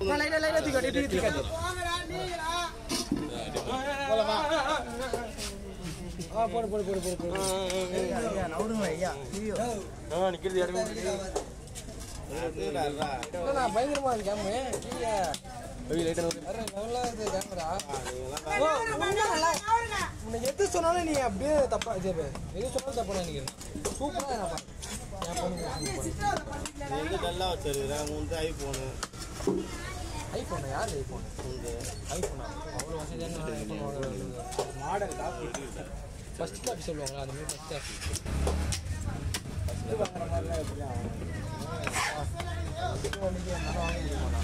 லைட்டா லைட்டா தூக்கி தூக்கி தூக்காது ஆ போடு போடு போடு போடு போடு ஐயா ஐயோ நிக்கிறது யாருமே என்னண்ணா பயங்கரமா இருக்கு கேமு ஐயா கேமரா உன்னை எது சொன்னாலும் நீ அப்படியே தப்பா இது எது சொன்னாலும் தப்பா நினைக்கிறேன் சூப்பரா நான் என் பொண்ணு வச்சிருக்கிறேன் ஐபோனு ஐபோன் யார் ஐபோன்? உந்து ஐபோனா? அவ்வளோ வசதியான வாங்குறது மாடல் காப்பி ஃபர்ஸ்ட் காப்பி சொல்லுவாங்க அந்த மாதிரி ஃபர்ஸ்ட் காப்பி ஃபர்ஸ்ட் வாங்குற மாதிரிலாம் எப்படி ஃபர்ஸ்ட் வண்டிக்கு என்னால் வாங்க முடியுமாண்ணா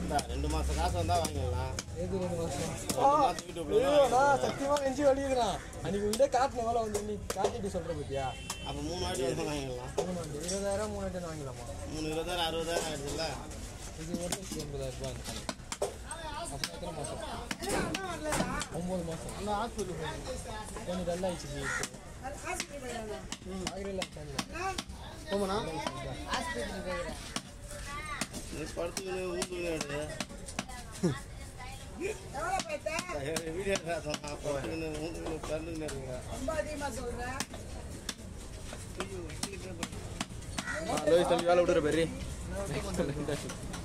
இந்தா, ரெண்டு மாசம் காசு வந்தா வாங்கிடலாம். எது ரெண்டு மாசம்? சத்தியமா நெஞ்சு வலிக்குதுண்ணா அன்னைக்கு உங்ககிட்ட காட்டின வேலை வந்து நீ காட்டிட்டு சொல்ற பத்தியா? அப்ப மூணு வாட்டி வாங்கிடலாம். மூணு வண்டி இருபதாயிரம் மூணு வண்டி வாங்கிடலாமா? மூணு இருபதாயிரம் அறுபதாயிரம் ஆயிடுச்சுல்ல? இது ஒரு லட்சத்தி எண்பதாயிரம் ரூபாய் இருந்துச்சு அப்புறம் எத்தனை மாதம் ஒம்பது மாதம் அந்த ஹாஸ்பிட்டல் கொஞ்சம் டல் ஆயிடுச்சு ஆகிரல போமண்ணா ஊந்துக்கின்னு பிறந்துக்கின்னு இருக்குங்க லோகேஷ் தம்பி வேலை விடுற பேரு எடுக்கலண்ணா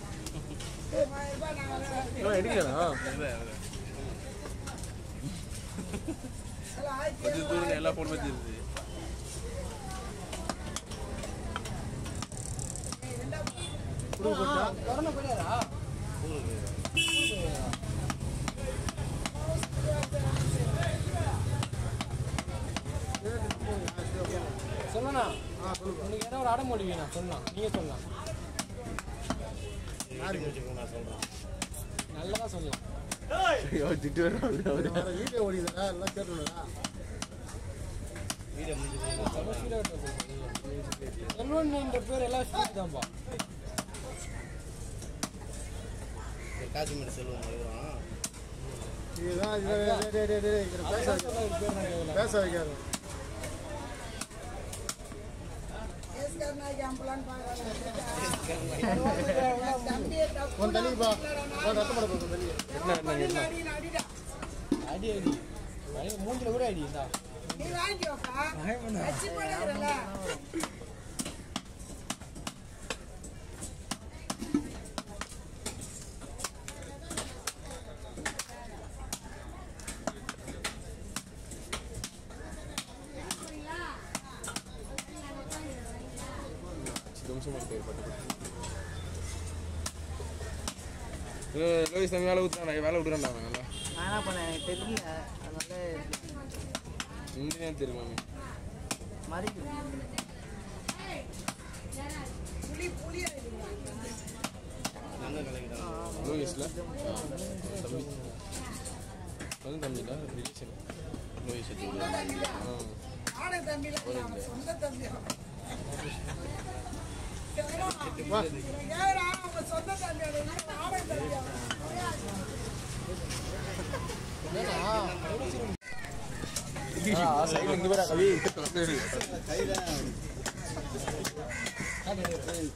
கொஞ்சம் தூரம் எல்லா போன் வச்சிருது சொல்லணா போயிடாரா உனக்கு ஏதாவது ஒரு அடமொழி வேணாம் சொல்லலாம் நீங்க சொல்லலாம் நான் சொல்றேன் சொல்லலாம் ஐயோ திட்டு வீடியோ ஓடிதா எல்லாம் கேட்டுடா வீடியோ பேர் எல்லாம் ஸ்வீட் இதுதான் பேச பேச வைக்காது உன் தள்ளிப்பா உன் ரத்தம் பட போகுது தள்ளி என்ன என்ன என்ன அடி அடி மூஞ்சில கூட அடி இந்தா மட்டும் பட்டு லோகேஷ் தம்பி வேலை ஊத்துறான் வேலை விடுறான்டா நல்லா. நான் என்ன பண்ணேன் எனக்கு தெரியல அதனால இந்தியன் தெரியுமா மறிக்கு நல்ல கலைக்கிறான் லோகேஷ்ல? தம்பி. அது தம்பிடா ரிலேஷன். லோகேஷ் ஆ. இங்க வரா கவி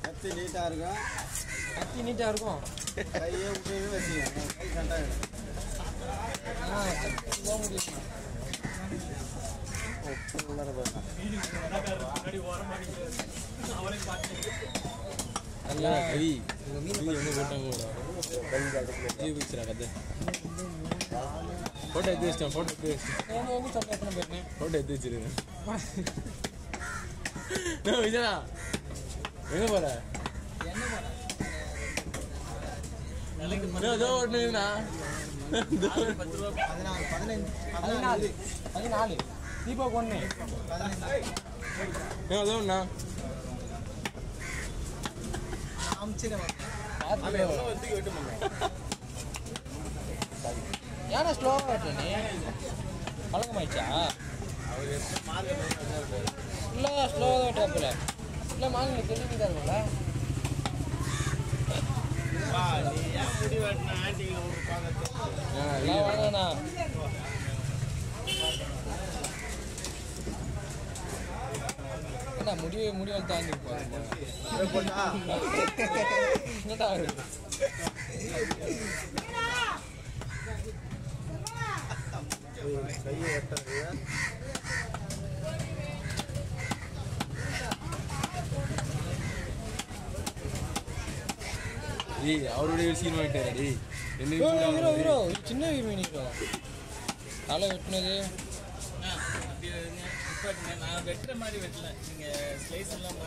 கத்தி நீட்டா இருக்கும் கத்தி நீட்டா இருக்கும் கையே விட்டு வச்சுக்கோங்க கை போக முடியும் நல்லா கவி கவி வந்து போட்டாங்க கதை ஃபோட்டோ எடுத்து வச்சிட்டேன் ஃபோட்டோ எடுத்து வச்சிட்டேன். ஃபோட்டோ எடுத்து வச்சிருக்கேன். விஜயா. எங்க போற? ஏதோ ஒண்ணுண்ணா பதினாலு பதினாலு. தீபக் ஒன்று ஏதோ ஒண்ணா. ஏன்னா ஸ்லோவாக வெட்டுற நீ? பழக்கமாயிடுச்சா? இல்லை ஸ்லோவாக தான் வெட்டுறாப்புல இல்லை மாங்க தெரிஞ்சு தருவோம்ல இருக்கும்ல நீ வேணாண்ணா என்ன முடி முடி வந்து தாண்டி என்னடா அவருடைய சீன் வாங்கிட்டாரு சின்ன மீன் ஹீரோ தலை வெட்டினது நான் வெட்டுற மாதிரி வெட்டல. நீங்க ஸ்லைஸ் எல்லாம்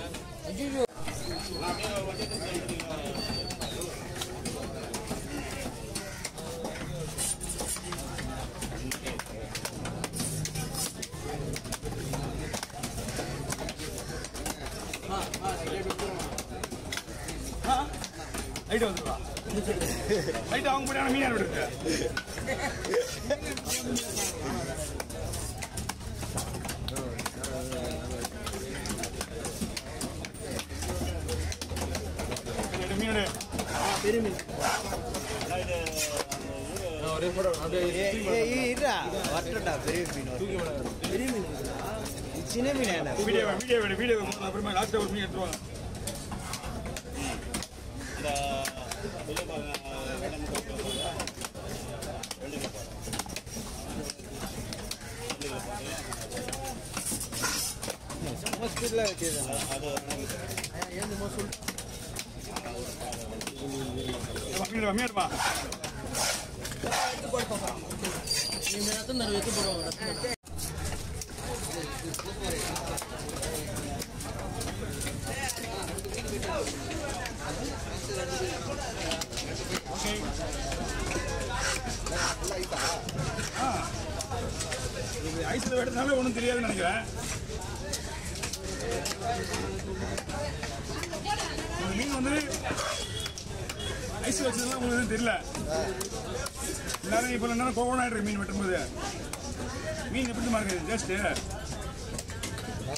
ஐயோ லைட் வந்துருவா லைட் அவங்க முடியாத மீன் விடுறது மீன் பெரிய மீன் நான் ஒரே photo அப்படியே இருடா வரட்டா பெரிய மீன் பெரிய மீன் இது சின்ன மீன் என்ன வீடியோ வீடியோ வீடியோ அப்புறமா லாஸ்ட்டாக ஒரு மீன் எடுத்துருவாங்க ஹாஸ்பிட்டலில் வச்சிருந்தாங்க மீன் மீன் மீடுவா மீடுவா ஐஸில் வெட்டினாலே ஒன்றும் தெரியாதுன்னு நினைக்கிறேன். மீன் வந்து ஐஸ் வச்சதுலாம் உங்களுக்கு எதுவும் தெரியல. எல்லாரும் இப்போ என்ன கோவம் ஆயிட்டு மீன் வெட்டும்போது. மீன் எப்படி மாதிரி டேஸ்ட்டு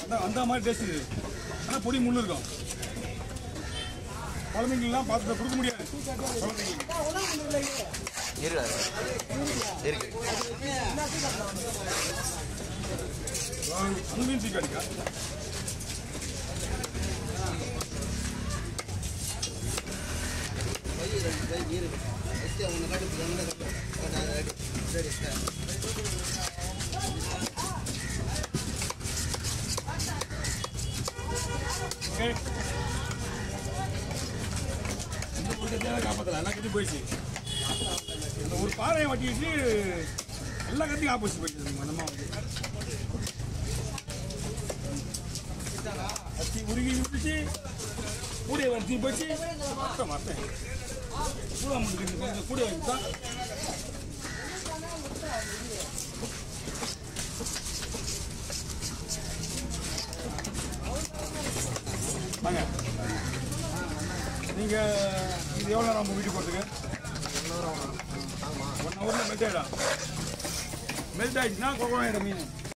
அந்த அந்த மாதிரி டேஸ்ட் இது. ஆனால் பொடி முள்ளு இருக்கும். குழந்தைங்களாம் பார்த்து கொடுக்க முடியாது. குழந்தைங்களுக்கு மீன் சீக்கிரம் அடிக்கா ஓகே இந்த எல்லாம் போயிடுச்சு. இந்த ஒரு பாறையை வட்டிட்டு எல்லா கத்தியும் ஆப்போசிட் போயிடுச்சு நம்ம நம்ம வந்து உருகி விட்டுச்சு கூடைய வச்சு போச்சு மொத்தம் மொத்தம் கூட முடிஞ்சு கூடைய வச்சு வாங்க நீங்கள் இது எவ்வளோ நேரம் உங்க வீட்டுக்கு போகிறதுக்கு ஒன் ஹவரில் மெல்ட் ஆகிடும் மெல்ட் ஆகிடுச்சுன்னா குழம்பு ஆகிடும் மீன்